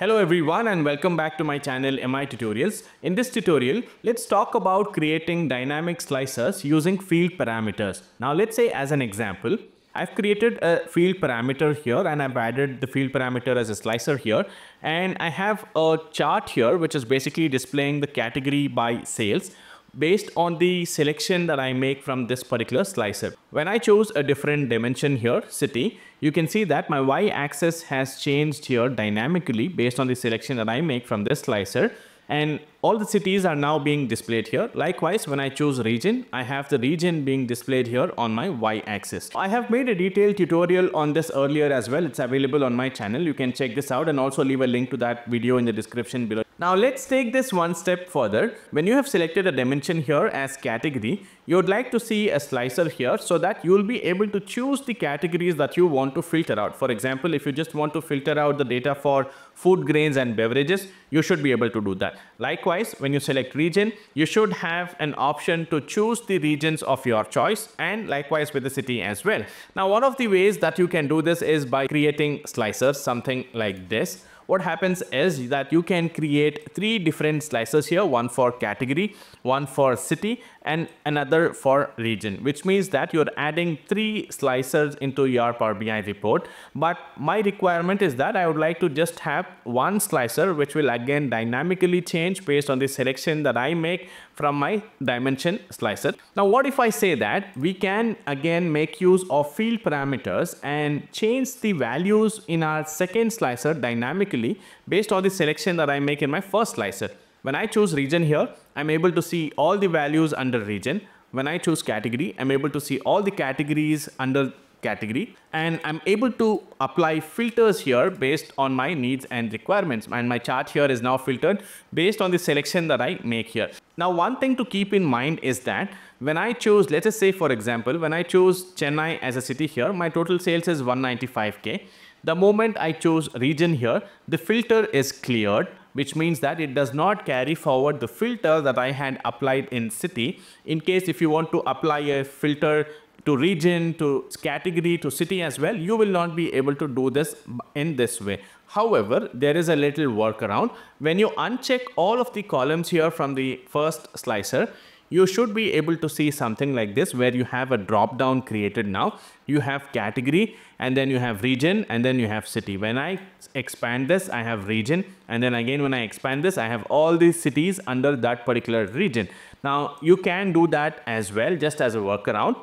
Hello everyone and welcome back to my channel MI Tutorials. In this tutorial, let's talk about creating dynamic slicers using field parameters. Now let's say as an example, I've created a field parameter here and I've added the field parameter as a slicer here and I have a chart here which is basically displaying the category by sales based on the selection that I make from this particular slicer. When I choose a different dimension here, city, you can see that my y-axis has changed here dynamically based on the selection that I make from this slicer and all the cities are now being displayed here. Likewise, when I choose region, I have the region being displayed here on my y-axis. I have made a detailed tutorial on this earlier as well. It's available on my channel. You can check this out and also leave a link to that video in the description below. Now let's take this one step further. When you have selected a dimension here as category, you would like to see a slicer here so that you will be able to choose the categories that you want to filter out. For example, if you just want to filter out the data for food grains and beverages, you should be able to do that. Likewise, when you select region, you should have an option to choose the regions of your choice and likewise with the city as well. Now, one of the ways that you can do this is by creating slicers, something like this what happens is that you can create three different slices here one for category one for city and another for region which means that you're adding three slicers into your Power BI report. But my requirement is that I would like to just have one slicer which will again dynamically change based on the selection that I make from my dimension slicer. Now what if I say that we can again make use of field parameters and change the values in our second slicer dynamically based on the selection that I make in my first slicer. When I choose region here, I'm able to see all the values under region. When I choose category, I'm able to see all the categories under category and I'm able to apply filters here based on my needs and requirements and my chart here is now filtered based on the selection that I make here. Now one thing to keep in mind is that when I choose let's say for example when I choose Chennai as a city here my total sales is 195k. The moment I choose region here the filter is cleared which means that it does not carry forward the filter that I had applied in city. In case if you want to apply a filter to region, to category, to city as well, you will not be able to do this in this way. However, there is a little workaround. When you uncheck all of the columns here from the first slicer, you should be able to see something like this where you have a drop down created now. You have category and then you have region and then you have city. When I expand this, I have region and then again when I expand this, I have all these cities under that particular region. Now you can do that as well just as a workaround.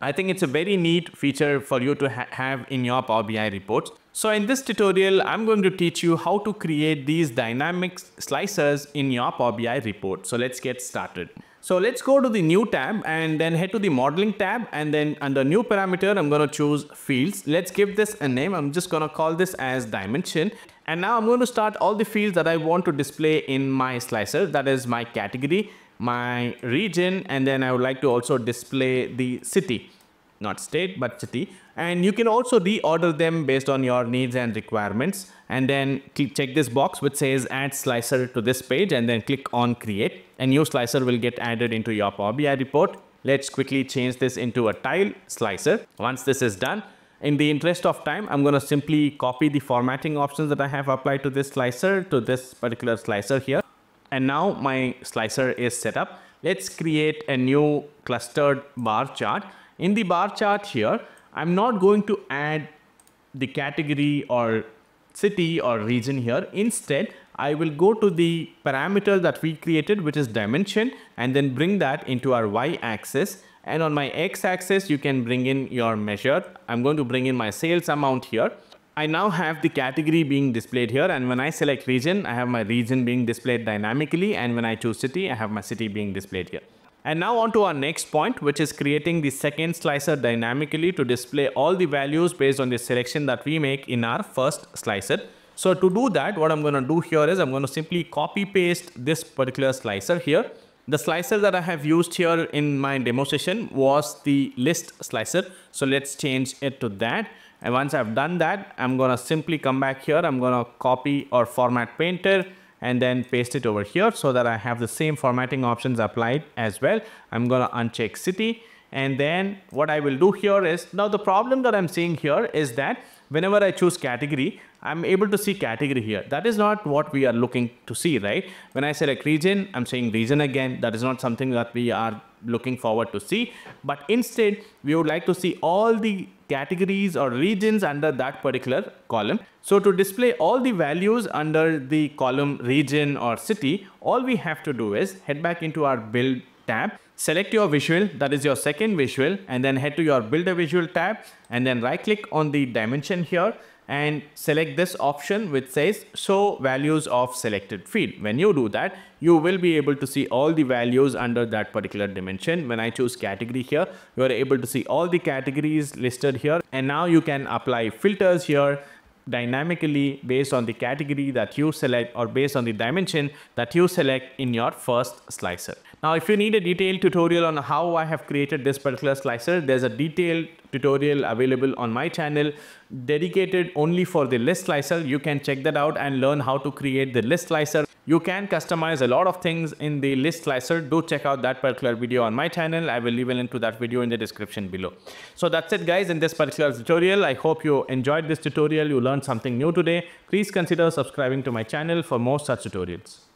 I think it's a very neat feature for you to ha have in your Power BI reports. So in this tutorial, I'm going to teach you how to create these dynamic slicers in your Power BI report. So let's get started. So let's go to the new tab and then head to the modeling tab and then under new parameter, I'm going to choose fields. Let's give this a name. I'm just going to call this as dimension. And now I'm going to start all the fields that I want to display in my slicer. That is my category, my region, and then I would like to also display the city. Not state but city. And you can also reorder them based on your needs and requirements. And then check this box which says add slicer to this page and then click on create. A new slicer will get added into your Power BI report. Let's quickly change this into a tile slicer. Once this is done in the interest of time I'm going to simply copy the formatting options that I have applied to this slicer to this particular slicer here and now my slicer is set up let's create a new clustered bar chart in the bar chart here, I'm not going to add the category or city or region here. Instead, I will go to the parameter that we created, which is dimension, and then bring that into our y-axis. And on my x-axis, you can bring in your measure. I'm going to bring in my sales amount here. I now have the category being displayed here and when I select region, I have my region being displayed dynamically and when I choose city, I have my city being displayed here. And now on to our next point, which is creating the second slicer dynamically to display all the values based on the selection that we make in our first slicer. So to do that, what I'm going to do here is I'm going to simply copy paste this particular slicer here. The slicer that I have used here in my demonstration was the list slicer. So let's change it to that. And once I've done that, I'm going to simply come back here. I'm going to copy or format painter and then paste it over here so that I have the same formatting options applied as well. I'm going to uncheck city and then what I will do here is now the problem that I'm seeing here is that whenever I choose category I'm able to see category here. That is not what we are looking to see, right? When I select region, I'm saying region again. That is not something that we are looking forward to see. But instead, we would like to see all the categories or regions under that particular column. So to display all the values under the column region or city, all we have to do is head back into our build tab, select your visual, that is your second visual, and then head to your build a visual tab, and then right click on the dimension here and select this option which says show values of selected field. When you do that, you will be able to see all the values under that particular dimension. When I choose category here, you are able to see all the categories listed here. And now you can apply filters here dynamically based on the category that you select or based on the dimension that you select in your first slicer. Now, if you need a detailed tutorial on how I have created this particular slicer, there's a detailed tutorial available on my channel dedicated only for the list slicer. You can check that out and learn how to create the list slicer. You can customize a lot of things in the list slicer. Do check out that particular video on my channel. I will leave a link to that video in the description below. So that's it guys in this particular tutorial. I hope you enjoyed this tutorial. You learned something new today. Please consider subscribing to my channel for more such tutorials.